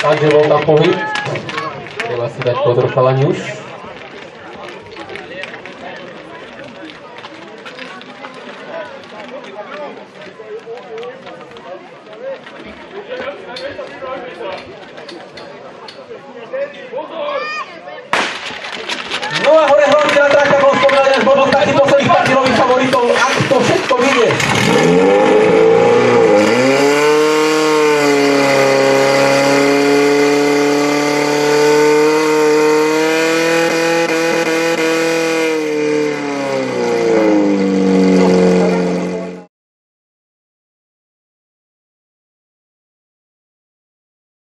Tá de volta a corrida pela cidade contra o Fala News. Boa,